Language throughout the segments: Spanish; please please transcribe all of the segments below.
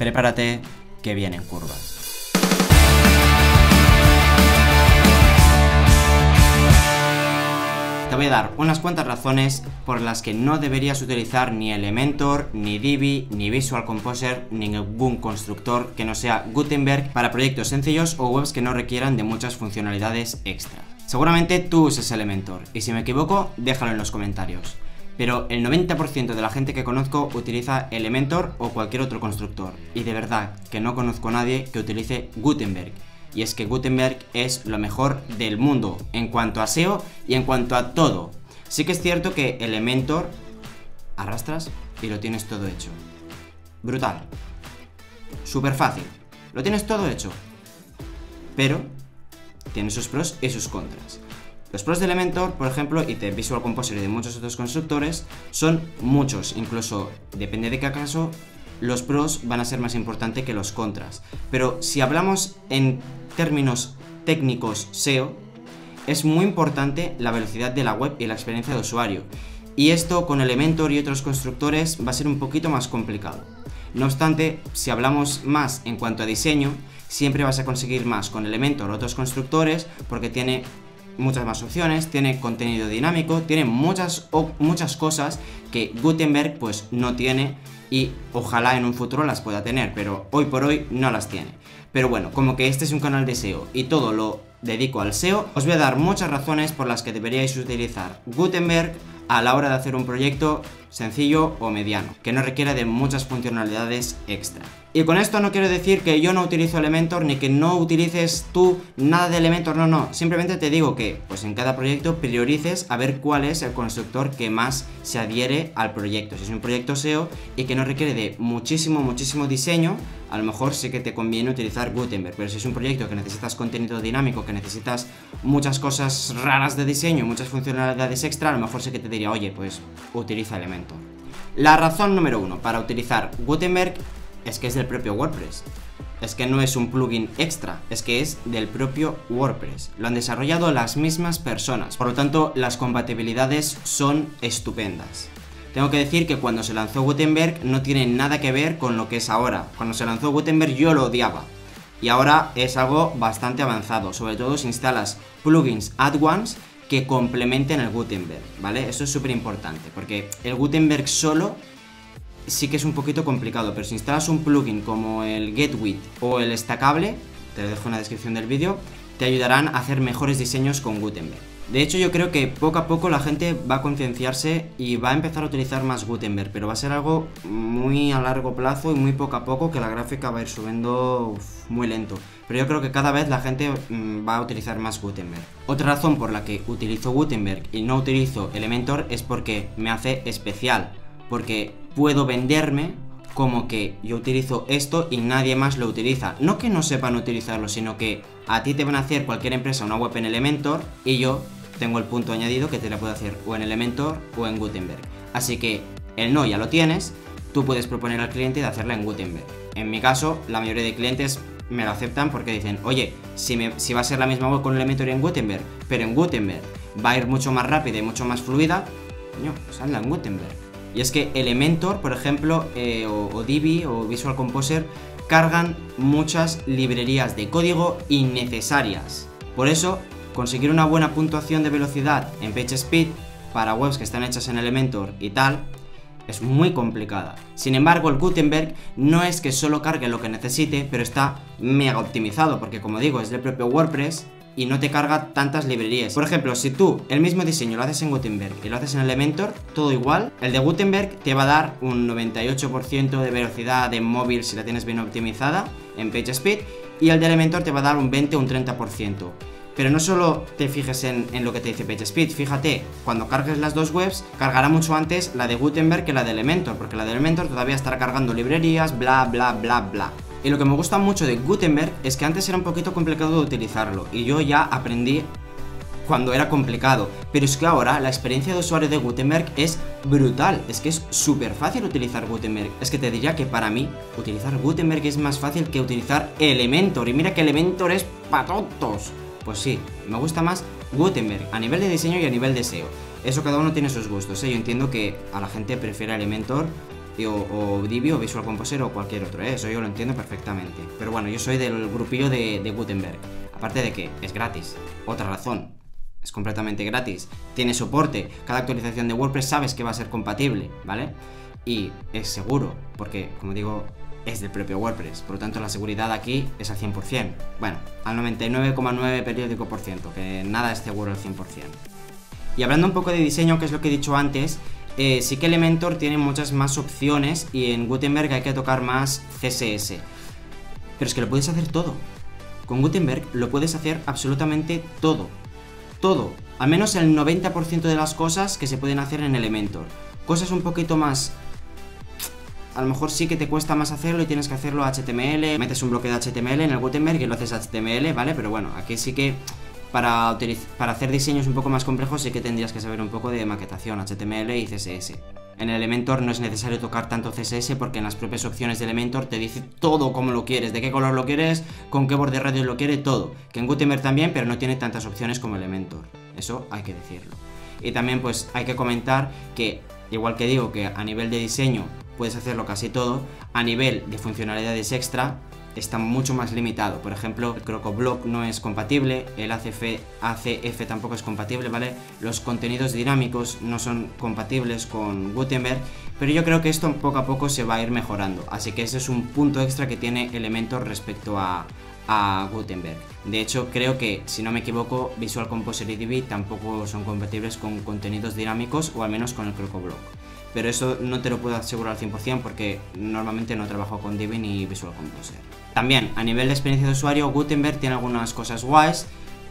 Prepárate que vienen curvas. Te voy a dar unas cuantas razones por las que no deberías utilizar ni Elementor, ni Divi, ni Visual Composer, ni ningún constructor que no sea Gutenberg para proyectos sencillos o webs que no requieran de muchas funcionalidades extra. Seguramente tú uses Elementor y si me equivoco, déjalo en los comentarios. Pero el 90% de la gente que conozco utiliza Elementor o cualquier otro constructor. Y de verdad que no conozco a nadie que utilice Gutenberg y es que Gutenberg es lo mejor del mundo en cuanto a SEO y en cuanto a todo. Sí que es cierto que Elementor arrastras y lo tienes todo hecho. Brutal. Súper fácil. Lo tienes todo hecho. Pero tiene sus pros y sus contras. Los pros de Elementor, por ejemplo, y de Visual Composer y de muchos otros constructores, son muchos. Incluso, depende de qué caso, los pros van a ser más importantes que los contras. Pero si hablamos en términos técnicos SEO, es muy importante la velocidad de la web y la experiencia de usuario. Y esto con Elementor y otros constructores va a ser un poquito más complicado. No obstante, si hablamos más en cuanto a diseño, siempre vas a conseguir más con Elementor o otros constructores porque tiene muchas más opciones, tiene contenido dinámico, tiene muchas, muchas cosas que Gutenberg pues no tiene y ojalá en un futuro las pueda tener, pero hoy por hoy no las tiene. Pero bueno, como que este es un canal de SEO y todo lo dedico al SEO, os voy a dar muchas razones por las que deberíais utilizar Gutenberg a la hora de hacer un proyecto sencillo o mediano, que no requiera de muchas funcionalidades extra. Y con esto no quiero decir que yo no utilizo Elementor ni que no utilices tú nada de Elementor, no, no. Simplemente te digo que pues en cada proyecto priorices a ver cuál es el constructor que más se adhiere al proyecto. Si es un proyecto SEO y que no requiere de muchísimo, muchísimo diseño, a lo mejor sí que te conviene utilizar Gutenberg. Pero si es un proyecto que necesitas contenido dinámico, que necesitas muchas cosas raras de diseño, muchas funcionalidades extra, a lo mejor sí que te oye, pues utiliza Elementor. La razón número uno para utilizar Gutenberg es que es del propio WordPress. Es que no es un plugin extra, es que es del propio WordPress. Lo han desarrollado las mismas personas, por lo tanto las compatibilidades son estupendas. Tengo que decir que cuando se lanzó Gutenberg no tiene nada que ver con lo que es ahora. Cuando se lanzó Gutenberg yo lo odiaba. Y ahora es algo bastante avanzado, sobre todo si instalas plugins add-ons que complementen el Gutenberg, ¿vale? Eso es súper importante, porque el Gutenberg solo sí que es un poquito complicado, pero si instalas un plugin como el GetWit o el Stackable, te lo dejo en la descripción del vídeo, te ayudarán a hacer mejores diseños con Gutenberg. De hecho, yo creo que poco a poco la gente va a concienciarse y va a empezar a utilizar más Gutenberg, pero va a ser algo muy a largo plazo y muy poco a poco que la gráfica va a ir subiendo muy lento. Pero yo creo que cada vez la gente mm, va a utilizar más Gutenberg. Otra razón por la que utilizo Gutenberg y no utilizo Elementor es porque me hace especial porque puedo venderme como que yo utilizo esto y nadie más lo utiliza. No que no sepan utilizarlo, sino que a ti te van a hacer cualquier empresa una web en Elementor y yo tengo el punto añadido que te la puedo hacer o en Elementor o en Gutenberg. Así que el no ya lo tienes, tú puedes proponer al cliente de hacerla en Gutenberg. En mi caso, la mayoría de clientes me lo aceptan porque dicen, oye, si, va a ser la misma web con Elementor y en Gutenberg, pero en Gutenberg va a ir mucho más rápida y mucho más fluida, coño, pues hazla en Gutenberg. Y es que Elementor, por ejemplo, eh, o, Divi o Visual Composer cargan muchas librerías de código innecesarias. Por eso, conseguir una buena puntuación de velocidad en PageSpeed para webs que están hechas en Elementor y tal, es muy complicada. Sin embargo, el Gutenberg no es que solo cargue lo que necesite, pero está mega optimizado, porque como digo, es del propio WordPress y no te carga tantas librerías. Por ejemplo, si tú el mismo diseño lo haces en Gutenberg y lo haces en Elementor, todo igual, el de Gutenberg te va a dar un 98% de velocidad en móvil si la tienes bien optimizada en PageSpeed y el de Elementor te va a dar un 20 o un 30%. Pero no solo te fijes en, lo que te dice PageSpeed, fíjate, cuando cargues las dos webs, cargará mucho antes la de Gutenberg que la de Elementor, porque la de Elementor todavía estará cargando librerías, bla, bla, bla, bla. Y lo que me gusta mucho de Gutenberg es que antes era un poquito complicado de utilizarlo y yo ya aprendí cuando era complicado. Pero es que ahora la experiencia de usuario de Gutenberg es brutal. Es que es súper fácil utilizar Gutenberg. Es que te diría que para mí utilizar Gutenberg es más fácil que utilizar Elementor. Y mira que Elementor es para tontos. Pues sí, me gusta más Gutenberg a nivel de diseño y a nivel de SEO. Eso cada uno tiene sus gustos. ¿eh? Yo entiendo que a la gente prefiere Elementor o, Divi o Visual Composer o cualquier otro, ¿eh? eso yo lo entiendo perfectamente. Pero bueno, yo soy del grupillo de, de Gutenberg. Aparte de que es gratis. Otra razón, es completamente gratis. Tiene soporte. Cada actualización de WordPress sabes que va a ser compatible, ¿vale? Y es seguro, porque, como digo, es del propio WordPress. Por lo tanto, la seguridad aquí es al 100%. Bueno, al 99,9 periódico por ciento, que nada es seguro al 100%. Y hablando un poco de diseño, que es lo que he dicho antes, eh, sí que Elementor tiene muchas más opciones y en Gutenberg hay que tocar más CSS. Pero es que lo puedes hacer todo. Con Gutenberg lo puedes hacer absolutamente todo. Todo. Al menos el 90% de las cosas que se pueden hacer en Elementor. Cosas un poquito más a lo mejor sí que te cuesta más hacerlo y tienes que hacerlo HTML, metes un bloque de HTML en el Gutenberg y lo haces HTML, ¿vale? Pero bueno, aquí sí que para, para hacer diseños un poco más complejos sí que tendrías que saber un poco de maquetación, HTML y CSS. En Elementor no es necesario tocar tanto CSS porque en las propias opciones de Elementor te dice todo como lo quieres, de qué color lo quieres, con qué borde radio lo quiere, todo. Que en Gutenberg también, pero no tiene tantas opciones como Elementor. Eso hay que decirlo. Y también pues hay que comentar que, igual que digo que a nivel de diseño puedes hacerlo casi todo, a nivel de funcionalidades extra está mucho más limitado. Por ejemplo, el CrocoBlock no es compatible, el ACF, ACF tampoco es compatible, ¿vale? Los contenidos dinámicos no son compatibles con Gutenberg, pero yo creo que esto poco a poco se va a ir mejorando. Así que ese es un punto extra que tiene Elementor respecto a, a Gutenberg. De hecho, creo que, si no me equivoco, Visual Composer y Divi tampoco son compatibles con contenidos dinámicos o al menos con el CrocoBlock. Pero eso no te lo puedo asegurar al 100% porque normalmente no trabajo con Divi ni Visual Composer. También, a nivel de experiencia de usuario, Gutenberg tiene algunas cosas guays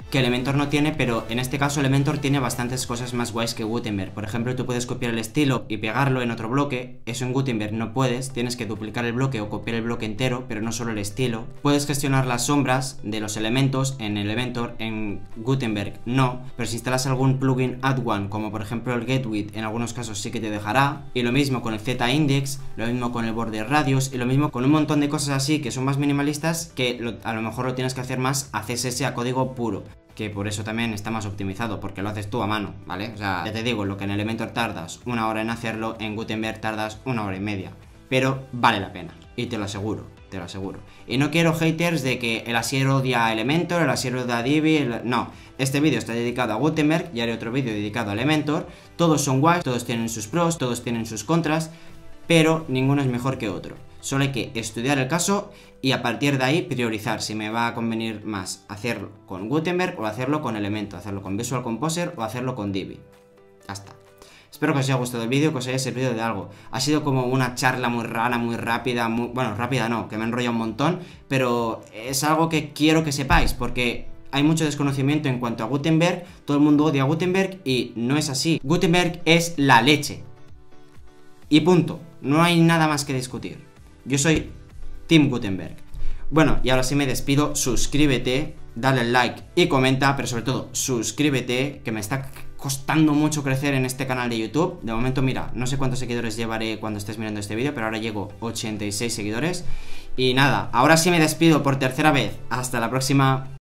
que Elementor no tiene, pero en este caso Elementor tiene bastantes cosas más guays que Gutenberg. Por ejemplo, tú puedes copiar el estilo y pegarlo en otro bloque, eso en Gutenberg no puedes, tienes que duplicar el bloque o copiar el bloque entero, pero no solo el estilo. Puedes gestionar las sombras de los elementos en Elementor, en Gutenberg no, pero si instalas algún plugin add one, como por ejemplo el GetWidth, en algunos casos sí que te dejará, y lo mismo con el Z-index, lo mismo con el border radius, y lo mismo con un montón de cosas así que son más minimalistas que a lo mejor lo tienes que hacer más a CSS a código puro que por eso también está más optimizado, porque lo haces tú a mano, ¿vale? O sea, ya te digo, lo que en Elementor tardas una hora en hacerlo, en Gutenberg tardas una hora y media. Pero vale la pena, y te lo aseguro, te lo aseguro. Y no quiero haters de que el Asier odia a Elementor, el Asier odia a Divi, no. Este vídeo está dedicado a Gutenberg y haré otro vídeo dedicado a Elementor. Todos son guays, todos tienen sus pros, todos tienen sus contras, pero ninguno es mejor que otro. Solo hay que estudiar el caso y a partir de ahí priorizar si me va a convenir más hacerlo con Gutenberg o hacerlo con Elementor, hacerlo con Visual Composer o hacerlo con Divi. Ya está. Espero que os haya gustado el vídeo, que os haya servido de algo. Ha sido como una charla muy rara, muy rápida, muy... bueno, rápida no, que me enrolla un montón, pero es algo que quiero que sepáis, porque hay mucho desconocimiento en cuanto a Gutenberg, todo el mundo odia a Gutenberg y no es así. Gutenberg es la leche. Y punto, no hay nada más que discutir. Yo soy Tim Gutenberg. Bueno, y ahora sí me despido, suscríbete, dale like y comenta, pero sobre todo suscríbete, que me está costando mucho crecer en este canal de YouTube. De momento, mira, no sé cuántos seguidores llevaré cuando estés mirando este vídeo, pero ahora llego 86 seguidores. Y nada, ahora sí me despido por tercera vez. Hasta la próxima.